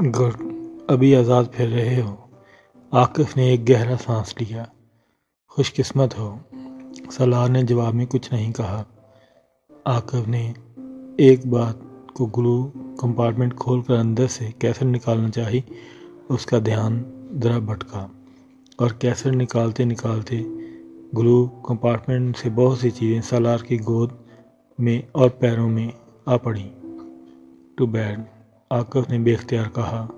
Good अभी आज़ाद फिर रहे हो, आकिफ ने एक गहरा सांस लिया। खुशकिस्मत हो। सलार ने जवाब में कुछ नहीं कहा। आकिफ ने एक बात को ग्लू कंपार्टमेंट खोलकर अंदर से कैसे निकालना चाहिए उसका ध्यान ज़रा भटका। और कैसे निकालते निकालते ग्लू कंपार्टमेंट से बहुत सी चीज़ें सलार की गोद में और पैरों में आ पड़ी। To bad. आकफ ने बेख्तियार कहा।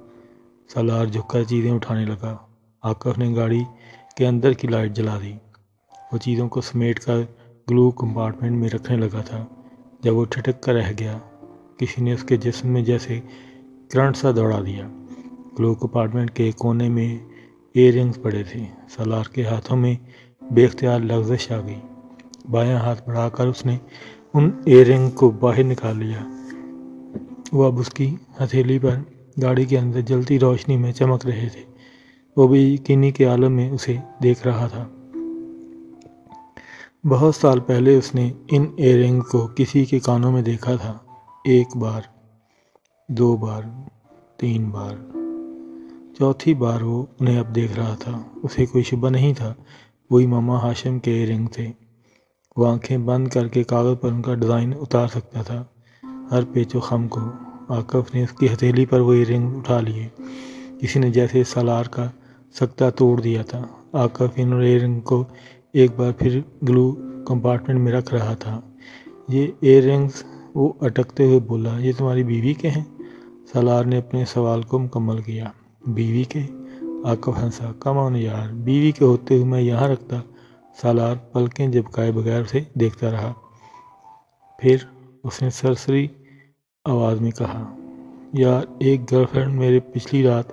सलार झुककर चीज़ें उठाने लगा। आकफ ने गाड़ी के अंदर की लाइट जला दी। वो चीज़ों को समेट कर ग्लू कंपार्टमेंट में रखने लगा था। जब वो ठिठक कर रह गया, किसी ने उसके जिस्म में जैसे करंट सा दौड़ा दिया। ग्लू कंपार्टमेंट के कोने में इयर पड़े थे। सलार के हाथों में बेख्तियार लफ्जिश आ गई। बायां हाथ बढ़ाकर उसने उन इयर को बाहर निकाल लिया। वो अब उसकी हथेली पर गाड़ी के अंदर जलती रोशनी में चमक रहे थे। वो भी किन्नी के आलम में उसे देख रहा था। बहुत साल पहले उसने इन एयरिंग को किसी के कानों में देखा था। एक बार, दो बार, तीन बार। चौथी बार वो उन्हें अब देख रहा था। उसे कोई शुबा नहीं था। वही मामा हाशिम के एयरिंग थे। वो आँखें बंद करके कागज़ पर उनका डिज़ाइन उतार सकता था। हर पेचो खम को आकफ ने उसकी हथेली पर वो रिंग उठा लिए। किसी ने जैसे सलार का सख्ता तोड़ दिया था। आकफ इन रिंग को एक बार फिर ग्लू कंपार्टमेंट में रख रहा था। ये एयर रिंग्स, वो अटकते हुए बोला, ये तुम्हारी बीवी के हैं? सलार ने अपने सवाल को मुकम्मल किया। बीवी के? आकफ हंसा। कम ऑन यार, बीवी के होते हुए मैं यहाँ रखता। सालार पलकें झपकाए बगैर उसे देखता रहा। फिर उसने सरसरी आवाज़ में कहा? यार एक गर्लफ्रेंड मेरे पिछली रात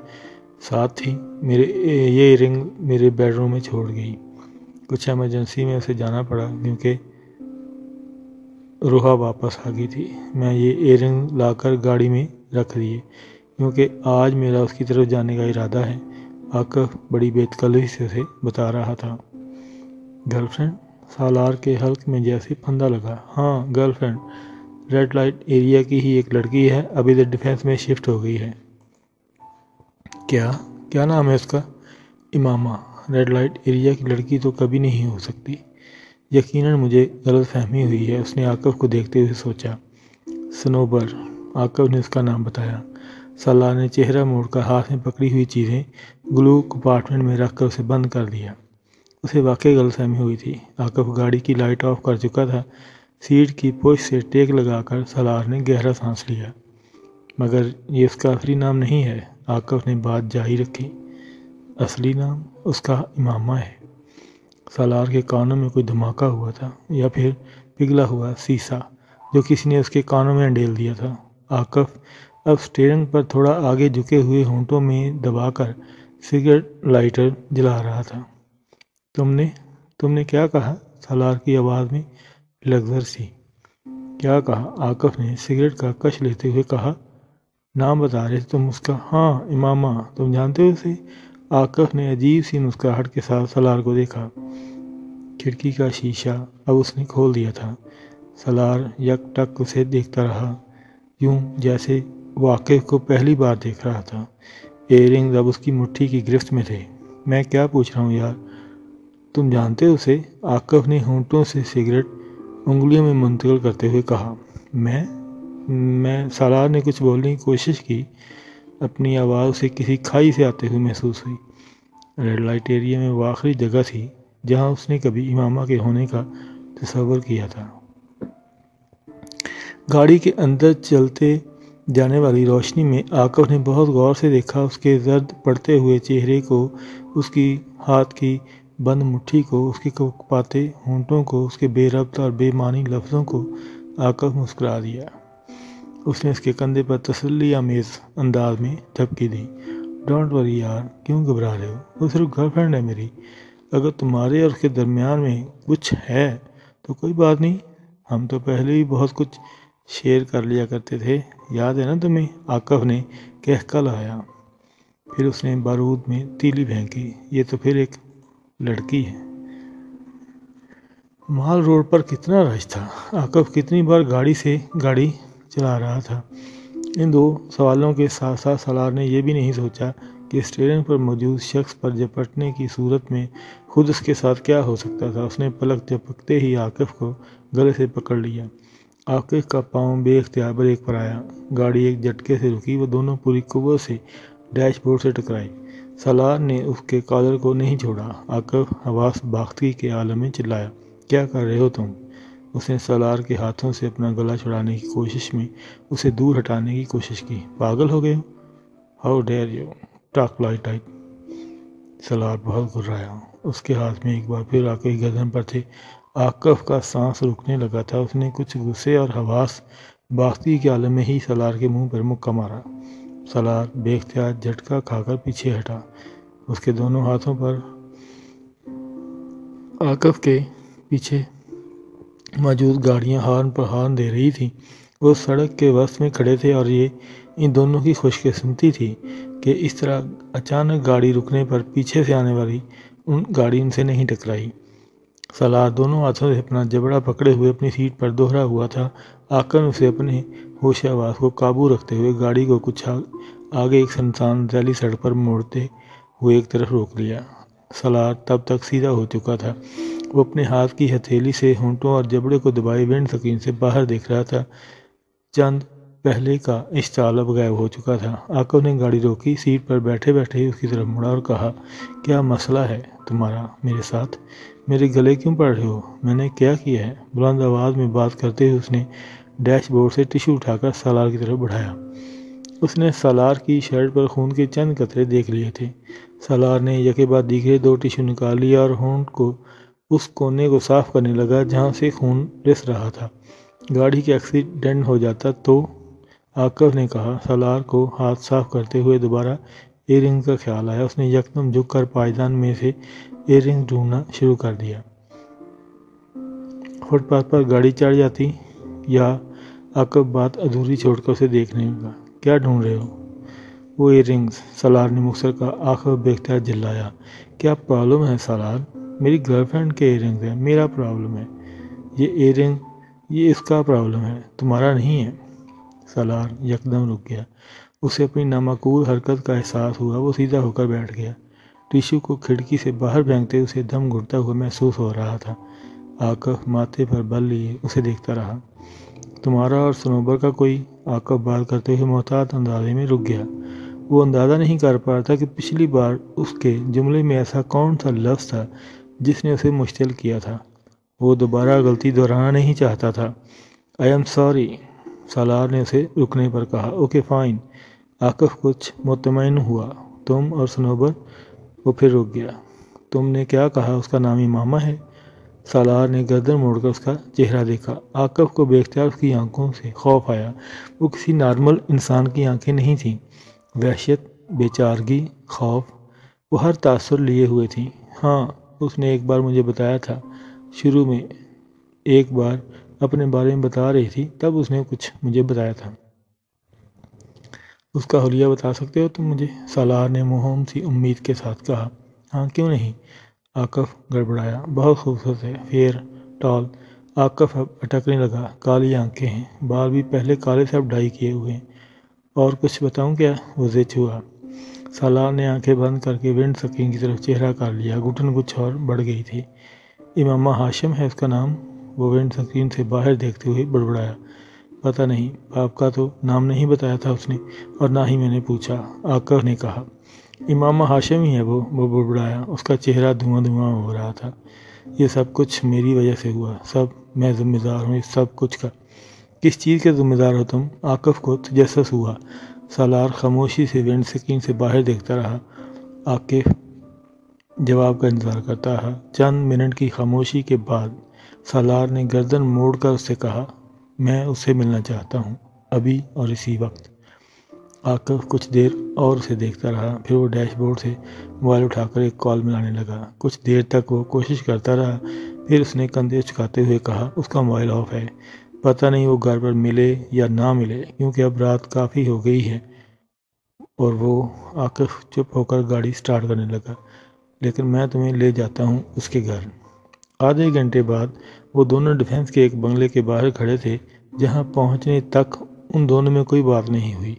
साथ थी, मेरे, ये रिंग मेरे बेडरूम में छोड़ गई। कुछ एमरजेंसी में उसे जाना पड़ा, क्योंकि रूहा वापस आ गई थी। मैं ये इयरिंग लाकर गाड़ी में रख दिए, क्योंकि आज मेरा उसकी तरफ़ जाने का इरादा है। आकफ बड़ी बेतकली से उसे बता रहा था। गर्लफ्रेंड सालार के हल्क में जैसे फंदा लगा। हाँ गर्लफ्रेंड रेड लाइट एरिया की ही एक लड़की है। अभी तो डिफेंस में शिफ्ट हो गई है। क्या? क्या नाम है उसका? इमामा। रेड लाइट एरिया की लड़की तो कभी नहीं हो सकती। यकीनन मुझे गलत फहमी हुई है। उसने आकफ को देखते हुए सोचा, सनोबर। आकफ ने उसका नाम बताया। सलाह ने चेहरा मोड़कर हाथ में पकड़ी हुई चीज़ें ग्लू कंपार्टमेंट में रखकर उसे बंद कर दिया। उसे वाकई गलत फहमी हुई थी। आकफ गाड़ी की लाइट ऑफ़ कर चुका था। सीट की पुश से टेक लगाकर सलार ने गहरा सांस लिया। मगर ये उसका असली नाम नहीं है। आकफ ने बात जारी रखी। असली नाम उसका इमामा है। सलार के कानों में कोई धमाका हुआ था या फिर पिघला हुआ शीशा जो किसी ने उसके कानों में अंडेल दिया था। आकफ अब स्टेरिंग पर थोड़ा आगे झुके हुए होंठों में दबाकर सिगरेट लाइटर जला रहा था। तुमने तुमने क्या कहा? सलार की आवाज़ में लग्जर सी। क्या कहा? आकफ ने सिगरेट का कश लेते हुए कहा, नाम बता रहे तुम उसका? हाँ इमामा, तुम जानते हो उसे? आकफ ने अजीब सी मुस्कुराहट के साथ सलार को देखा। खिड़की का शीशा अब उसने खोल दिया था। सलार यक टक उसे देखता रहा। यूँ जैसे वाकिफ को पहली बार देख रहा था। एयरिंग अब उसकी मुट्ठी की गिरफ्त में थे। मैं क्या पूछ रहा हूँ यार? तुम जानते हो उसे? आकफ ने होंठों से सिगरेट उंगलियों में मुंतकिल करते हुए कहा, मैं मैं सालार ने कुछ बोलने की कोशिश की, अपनी आवाज़ से किसी खाई से आते हुए महसूस हुई। रेड लाइट एरिया में वो आखिरी जगह थी, जहाँ उसने कभी इमामा के होने का तस्वर किया था। गाड़ी के अंदर चलते जाने वाली रोशनी में आकफ ने बहुत गौर से देखा, उसके जर्द पड़ते हुए चेहरे को उसकी हाथ की बंद मुट्ठी को, उसके पाते होंठों को, उसके बेरब्त और बेमानी लफ्ज़ों को आकर मुस्कुरा दिया। उसने उसके कंधे पर तसल्ली आमेज़ अंदाज में झपकी दी। डोंट वरी यार, क्यों घबरा रहे हो? वो सिर्फ़ गर्लफ्रेंड है मेरी। अगर तुम्हारे और उसके दरमियान में कुछ है तो कोई बात नहीं। हम तो पहले ही बहुत कुछ शेयर कर लिया करते थे। याद है ना तुम्हें? आकफ ने कह कल आया फिर उसने बारूद में तीली फेंकी। ये तो फिर एक लड़की है। माल रोड पर कितना रश था। आकफ कितनी बार गाड़ी से गाड़ी चला रहा था। इन दो सवालों के साथ साथ सलार ने यह भी नहीं सोचा कि स्टेरिंग पर मौजूद शख्स पर झपटने की सूरत में खुद उसके साथ क्या हो सकता था। उसने पलक झपकते ही आकिफ को गले से पकड़ लिया। आकिफ का पाँव बेख्तियार ब्रेक पर आया। गाड़ी एक झटके से रुकी। वो दोनों पूरी कुत से डैशबोर्ड से टकराई। सलार ने उसके कॉलर को नहीं छोड़ा। आकिफ हवास बाख्ती के आलम में चिल्लाया, क्या कर रहे हो तुम? उसने सलार के हाथों से अपना गला छुड़ाने की कोशिश में उसे दूर हटाने की कोशिश की। पागल हो गए how dare you talk light type Salaar बहुत गुर्राया। उसके हाथ में एक बार फिर आके गर्दन पर थे। आकफ का सांस रुकने लगा था। उसने कुछ गुस्से और हवास बाख्ती के आलम में ही सलार के मुँह पर मुक्का मारा। सलार बेख्तियार झटका खाकर पीछे हटा। उसके दोनों हाथों पर आकफ के पीछे मौजूद गाड़ियाँ हार्न पर हार्न दे रही थीं। वो सड़क के वस्त में खड़े थे और ये इन दोनों की खुशकिस्मती थी कि इस तरह अचानक गाड़ी रुकने पर पीछे से आने वाली उन गाड़ी उनसे नहीं टकराई। सलाह दोनों हाथों से अपना जबड़ा पकड़े हुए अपनी सीट पर दोहरा हुआ था। आकर उसे अपने होश आवाज़ को काबू रखते हुए गाड़ी को कुछ आगे एक संसान रैली सड़क पर मोड़ते हुए एक तरफ़ रोक लिया सलाह तब तक सीधा हो चुका था। वो अपने हाथ की हथेली से होंठों और जबड़े को दबाए विंड स्क्रीन से बाहर देख रहा था। चंद पहले का इश्ताल अब गायब हो चुका था। आकब ने गाड़ी रोकी, सीट पर बैठे बैठे ही उसकी तरफ़ मुड़ा और कहा, क्या मसला है तुम्हारा मेरे साथ? मेरे गले क्यों पड़ रहे हो? मैंने क्या किया है? बुलंद आवाज़ में बात करते हुए उसने डैशबोर्ड से टिश्यू उठाकर सालार की तरफ़ बढ़ाया। उसने सालार की शर्ट पर खून के चंद कतरे देख लिए थे। सालार ने यके बाद दिखे दो टिश्यू निकाल लिया और होंठ को उस कोने को साफ़ करने लगा जहाँ से खून रिस रहा था। गाड़ी के एक्सीडेंट हो जाता तो आकफ ने कहा, सलार को हाथ साफ़ करते हुए दोबारा एयरिंग का ख्याल आया। उसने यकदम झुक कर पायदान में से एयरिंग ढूंढना शुरू कर दिया। फुटपाथ पर गाड़ी चढ़ जाती या आकब बात अधूरी छोड़कर उसे देखने लगा। क्या ढूंढ रहे हो? वो एयरिंग्स सलार ने मुक्सर का आखिर बेख्तियार जिल्लाया क्या प्रॉब्लम है सलार? मेरी गर्लफ्रेंड के एयरिंग्स हैं। मेरा प्रॉब्लम है। ये एयरिंग ये इसका प्रॉब्लम है। तुम्हारा नहीं है। सलार, यकदम रुक गया। उसे अपनी नामाकूल हरकत का एहसास हुआ, वो सीधा होकर बैठ गया। टिश्यू को खिड़की से बाहर फेंकते उसे दम घुटता हुआ महसूस हो रहा था। आकफ माथे पर बल लिए उसे देखता रहा। तुम्हारा और सनोबर का कोई आकफ बात करते हुए मोहतात अंदाजे में रुक गया। वो अंदाज़ा नहीं कर पा रहा था कि पिछली बार उसके जुमले में ऐसा कौन सा लफ्ज़ था जिसने उसे मुश्तिल किया था। वो दोबारा गलती दोहराना नहीं चाहता था। आई एम सॉरी सालार ने उसे रुकने पर कहा, ओके, फ़ाइन। आकफ कुछ मुतमिन हुआ। तुम और सनोबर वो फिर रुक गया। तुमने क्या कहा, उसका नाम ही मामा है? सालार ने गर्दन मोड़कर उसका चेहरा देखा। आकफ को बेख्तियार उसकी आँखों से खौफ आया। वो किसी नॉर्मल इंसान की आँखें नहीं थीं। वहशत बेचारगी, खौफ, वो हर तासर लिए हुए थी। हाँ उसने एक बार मुझे बताया था, शुरू में एक बार अपने बारे में बता रही थी, तब उसने कुछ मुझे बताया था। उसका हलिया बता सकते हो तुम मुझे? सालार ने मोहम सी उम्मीद के साथ कहा। हाँ क्यों नहीं? आकफ गड़बड़ाया। बहुत खूबसूरत है। फेयर टॉल, आकफ अब अटकने लगा। काली आँखें हैं। बाल भी पहले काले से अब डाई किए हुए हैं। और कुछ बताऊँ क्या? वो जिच हुआ। सालार ने आँखें बंद करके विंड सकीन की तरफ़ चेहरा कर लिया। घुटन कुछ और बढ़ गई थी। इमामा हाशिम है उसका नाम? वो विंड सकीन से बाहर देखते हुए बड़बड़ाया। पता नहीं बाप का तो नाम नहीं बताया था उसने, और ना ही मैंने पूछा, आकर ने कहा। इमामा हाशिम ही है वो वो बड़बड़ाया। उसका चेहरा धुआँ धुआँ हो रहा था। ये सब कुछ मेरी वजह से हुआ। सब, मैं जिम्मेदार हूँ इस सब कुछ का। किस चीज़ के ज़िम्मेदार हो तुम? आकफ को तजस हुआ। सालार खामोशी से विंड स्क्रीन से बाहर देखता रहा। आकिफ जवाब का इंतज़ार करता रहा। चंद मिनट की खामोशी के बाद सालार ने गर्दन मोड़कर उससे कहा, मैं उससे मिलना चाहता हूँ, अभी और इसी वक्त। आकिफ कुछ देर और उसे देखता रहा, फिर वो डैशबोर्ड से मोबाइल उठाकर एक कॉल मिलाने लगा। कुछ देर तक वो कोशिश करता रहा, फिर उसने कंधे चुकाते हुए कहा, उसका मोबाइल ऑफ़ है। पता नहीं वो घर पर मिले या ना मिले, क्योंकि अब रात काफ़ी हो गई है। और वो आकर चुप होकर गाड़ी स्टार्ट करने लगा, लेकिन मैं तुम्हें ले जाता हूँ उसके घर। आधे घंटे बाद वो दोनों डिफेंस के एक बंगले के बाहर खड़े थे, जहाँ पहुँचने तक उन दोनों में कोई बात नहीं हुई।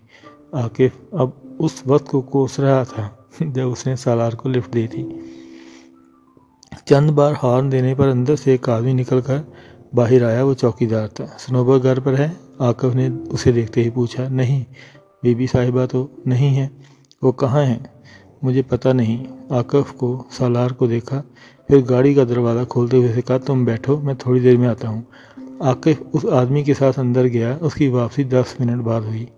आकिफ अब उस वक्त को कोस रहा था, जब उसने सालार को लिफ्ट दी थी। चंद बार हॉर्न देने पर अंदर से एक आदमी निकलकर बाहर आया, वो चौकीदार था। सनोबर घर पर है? आकफ ने उसे देखते ही पूछा। नहीं, बीबी साहिबा तो नहीं है। वो कहाँ हैं? मुझे पता नहीं। आकफ को, सालार को देखा फिर गाड़ी का दरवाज़ा खोलते हुए से कहा, तुम बैठो, मैं थोड़ी देर में आता हूँ। आकिफ उस आदमी के साथ अंदर गया, उसकी वापसी दस मिनट बाद हुई।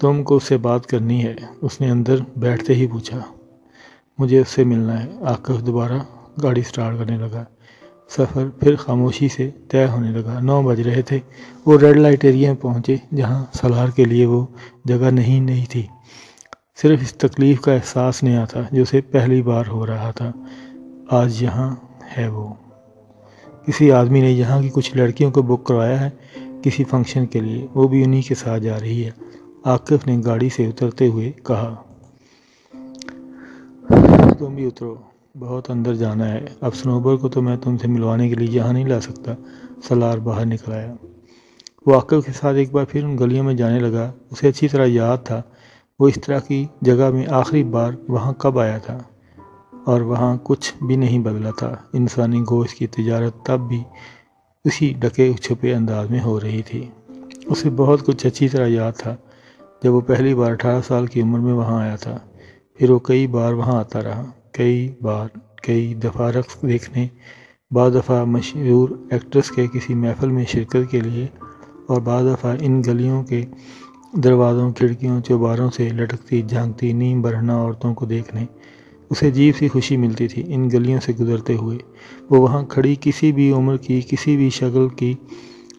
तुमको उससे बात करनी है, उसने अंदर बैठते ही पूछा। मुझे उससे मिलना है आकिफ दोबारा गाड़ी स्टार्ट करने लगा। सफ़र फिर खामोशी से तय होने लगा। नौ बज रहे थे। वो रेड लाइट एरिया में पहुँचे, जहाँ सलार के लिए वो जगह नहीं नहीं थी। सिर्फ़ इस तकलीफ़ का एहसास नहीं आता, जो उसे पहली बार हो रहा था। आज यहाँ है वो। किसी आदमी ने यहाँ की कुछ लड़कियों को बुक करवाया है किसी फ़ंक्शन के लिए। वो भी उन्हीं के साथ जा रही है, आकिफ ने गाड़ी से उतरते हुए कहा। तुम भी उतरो, बहुत अंदर जाना है। अब स्नोबर को तो मैं तुमसे मिलवाने के लिए यहाँ नहीं ला सकता, सलार बाहर निकल आया। वो आकिफ के साथ एक बार फिर उन गलियों में जाने लगा। उसे अच्छी तरह याद था, वो इस तरह की जगह में आखिरी बार वहाँ कब आया था। और वहाँ कुछ भी नहीं बदला था। इंसानी गोश्त की तजारत तब भी उसी डके छुपे अंदाज में हो रही थी। उसे बहुत कुछ अच्छी तरह याद था। जब वो पहली बार अठारह साल की उम्र में वहाँ आया था, फिर वो कई बार वहाँ आता रहा। कई बार, कई दफ़ा रक्स देखने, बाद दफ़ा मशहूर एक्ट्रेस के किसी महफल में शिरकत के लिए, और बाद दफ़ा इन गलियों के दरवाज़ों, खिड़कियों, चौबारों से लटकती, झांकती नीम बरहना औरतों को देखने। उसे अजीब सी खुशी मिलती थी। इन गलियों से गुजरते हुए, वो वहाँ खड़ी किसी भी उम्र की, किसी भी शक्ल की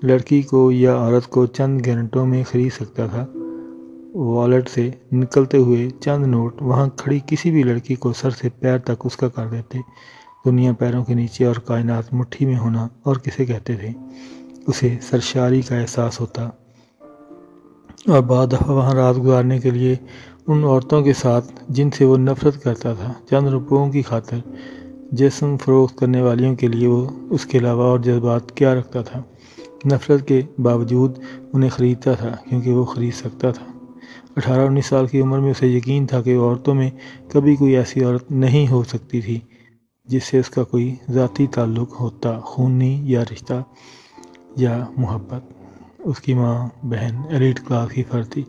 लड़की को या औरत को चंद घंटों में ख़रीद सकता था। वॉलेट से निकलते हुए चंद नोट वहाँ खड़ी किसी भी लड़की को सर से पैर तक उसका कर देते। दुनिया पैरों के नीचे और कायनात मुट्ठी में होना और किसे कहते थे? उसे सरशारी का एहसास होता। और बाद वहाँ रात गुजारने के लिए उन औरतों के साथ जिनसे वो नफ़रत करता था, चंद रुपयों की खातर जिसम फ़रोख्त करने वालियों के लिए वो उसके अलावा और जज्बात क्या रखता था? नफ़रत के बावजूद उन्हें ख़रीदता था, क्योंकि वो ख़रीद सकता था। अठारह उन्नीस साल की उम्र में उसे यकीन था कि औरतों में कभी कोई ऐसी औरत नहीं हो सकती थी, जिससे उसका कोई ज़ाती ताल्लुक़ होता, खूनी या रिश्ता या मोहब्बत। उसकी माँ बहन एलिट क्लास की फ़र्द थी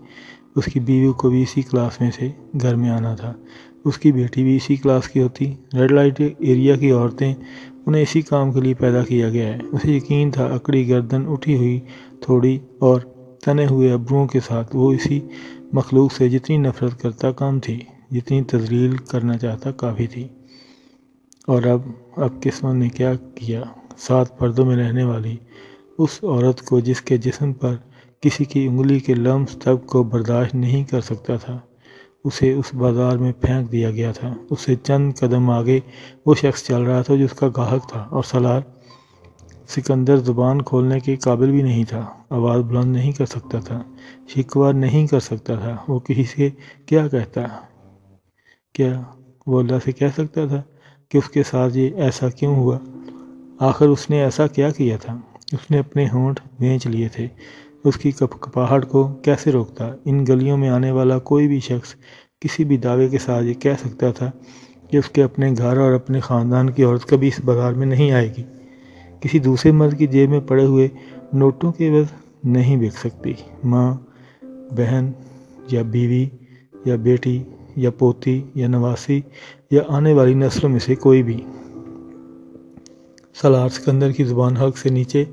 उसकी बीवी को भी इसी क्लास में से घर में आना था। उसकी बेटी भी इसी क्लास की होती। रेड लाइट एरिया की औरतें उन्हें इसी काम के लिए पैदा किया गया है। उसे यकीन था, अकड़ी गर्दन उठी हुई थोड़ी और तने हुए अब्रुओं के साथ वो इसी मखलूक से जितनी नफ़रत करता काम थी, जितनी तजलील करना चाहता काफ़ी थी। और अब अब किस्मत ने क्या किया? सात पर्दों में रहने वाली उस औरत को जिसके जिस्म पर किसी की उंगली के लम्स तब को बर्दाश्त नहीं कर सकता था। उसे उस बाज़ार में फेंक दिया गया था। उससे चंद कदम आगे वो शख्स चल रहा था जो उसका गाहक था और सलार सिकंदर ज़ुबान खोलने के काबिल भी नहीं था। आवाज़ बुलंद नहीं कर सकता था। शिकवा नहीं कर सकता था। वो किसी से क्या कहता? क्या वो अल्लाह से कह सकता था कि उसके साथ ये ऐसा क्यों हुआ? आखिर उसने ऐसा क्या किया था? उसने अपने होंठ बेच लिए थे। उसकी कप कपाहट को कैसे रोकता? इन गलियों में आने वाला कोई भी शख्स किसी भी दावे के साथ ये कह सकता था कि उसके अपने घर और अपने ख़ानदान की औरत कभी इस बाज़ार में नहीं आएगी। किसी दूसरे मर्द की जेब में पड़े हुए नोटों के वज नहीं बिक सकती। माँ, बहन, या बीवी, या बेटी, या पोती, या नवासी, या आने वाली नस्लों में से कोई भी। सलार सिकंदर की ज़ुबान हक से नीचे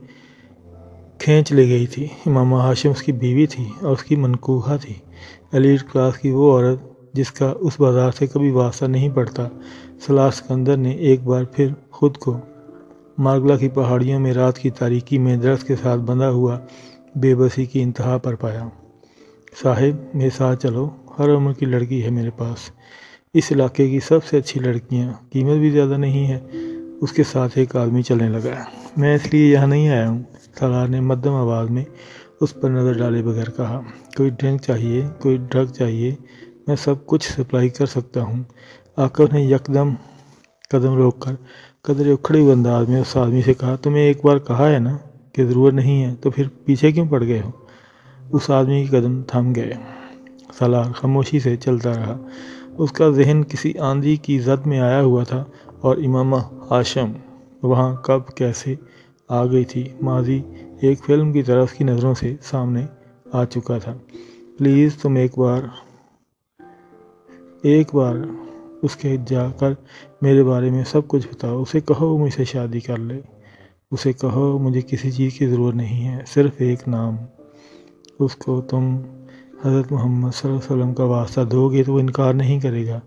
खींच ली गई थी। इमामा हाशिम उसकी बीवी थी और उसकी मनकूहा थी। एलिट क्लास की वो औरत, जिसका उस बाज़ार से कभी वास्ता नहीं पड़ता सलार सिकंदर ने एक बार फिर खुद को मारगला की पहाड़ियों में रात की तारीकी में दर्द के साथ बंधा हुआ बेबसी की इंतहा पर पाया। साहिब, मेरे साथ चलो। हर उम्र की लड़की है मेरे पास। इस इलाके की सबसे अच्छी लड़कियाँ। कीमत भी ज़्यादा नहीं है। उसके साथ एक आदमी चलने लगा मैं इसलिए यहाँ नहीं आया हूँ। सलार ने मध्यम आवाज़ में उस पर नज़र डाले बगैर कहा, कोई ड्रिंक चाहिए, कोई ड्रग चाहिए, मैं सब कुछ सप्लाई कर सकता हूँ। आकर ने यकदम कदम रोक कर कदरे उखड़े हुए अंदाज में उस आदमी से कहा, तुम्हें एक बार कहा है ना कि ज़रूरत नहीं है तो फिर पीछे क्यों पड़ गए हो? उस आदमी के कदम थम गए। सलार खामोशी से चलता रहा। उसका जहन किसी आंधी की जद में आया हुआ था और इमामा हाशम वहाँ कब, कैसे आ गई थी। माजी एक फ़िल्म की तरह उसकी नज़रों से सामने आ चुका था। प्लीज़ तुम एक बार एक बार उसके जाकर मेरे बारे में सब कुछ बताओ। उसे कहो मुझसे शादी कर ले। उसे कहो मुझे किसी चीज़ की ज़रूरत नहीं है, सिर्फ़ एक नाम। उसको तुम हज़रत मोहम्मद वसल्लम का वास्ता दोगे तो वो इनकार नहीं करेगा।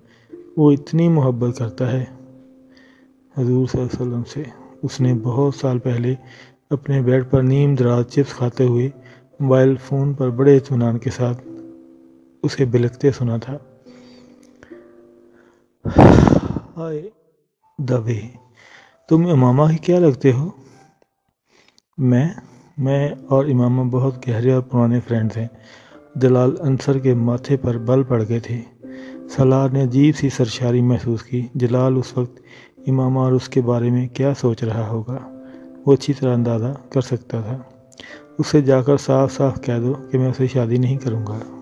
वो इतनी मोहब्बत करता है, हजूर वसल्लम से। उसने बहुत साल पहले अपने बेड पर नीम दराज चिप्स खाते हुए मोबाइल फ़ोन पर बड़े इतमान के साथ उसे बिलकते सुना था। हाय दबे, तुम इमामा ही क्या लगते हो? मैं मैं और इमामा बहुत गहरे और पुराने फ्रेंड्स हैं दलाल अंसर के माथे पर बल पड़ गए थे। सलार ने अजीब सी सरशारी महसूस की। जलाल उस वक्त इमामा और उसके बारे में क्या सोच रहा होगा? वो अच्छी तरह अंदाज़ा कर सकता था। उसे जाकर साफ़ साफ़ कह दो कि मैं उसे शादी नहीं करूँगा।